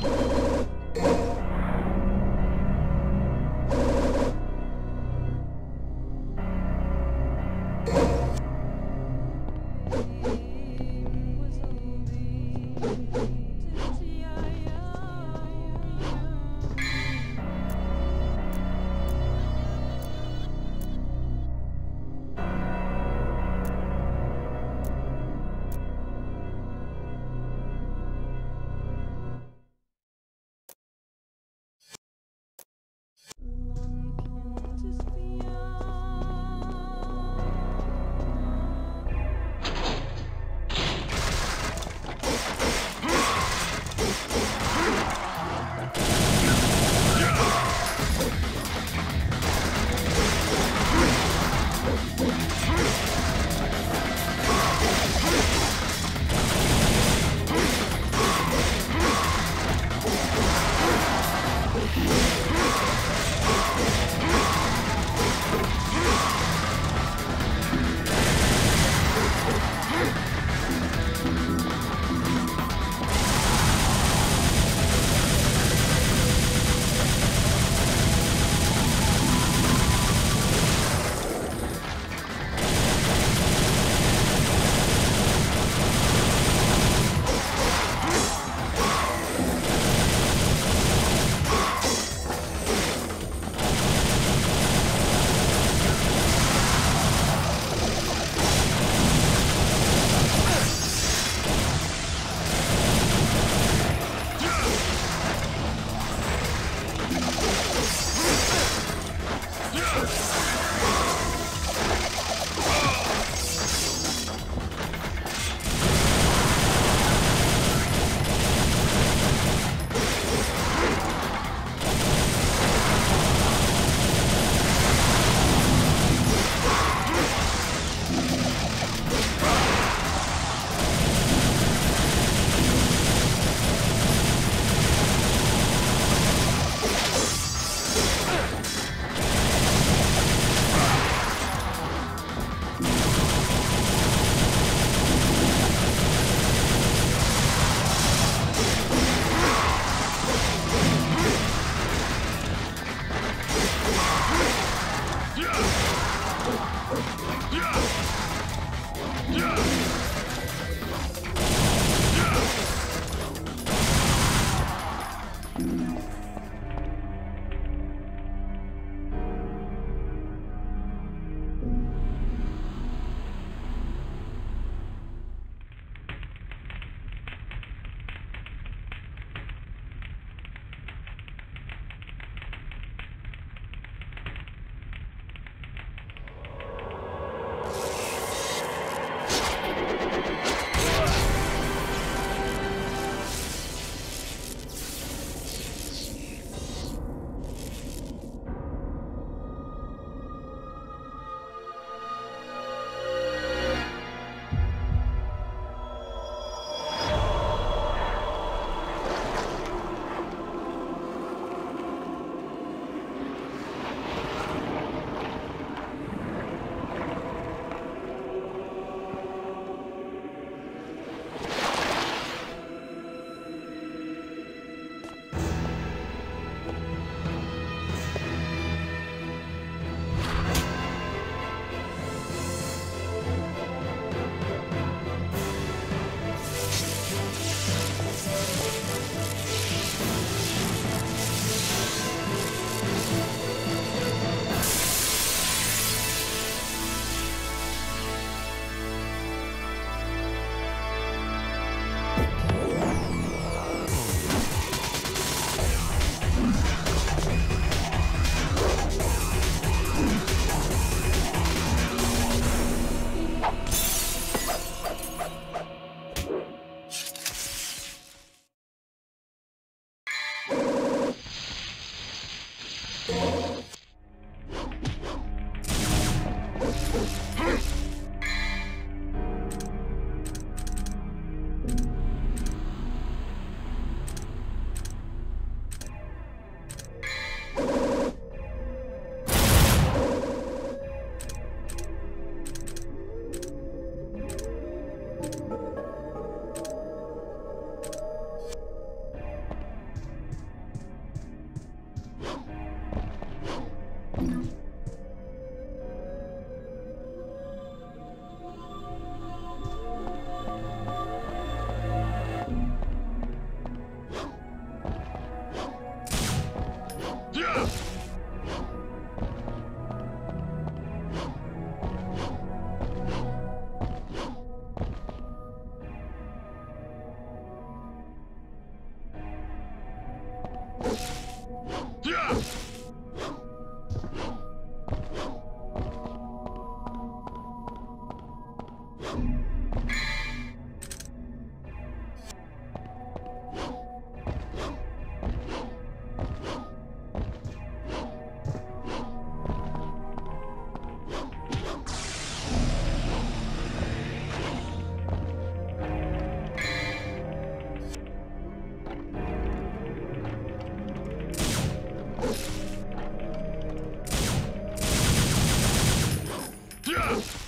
you Yeah!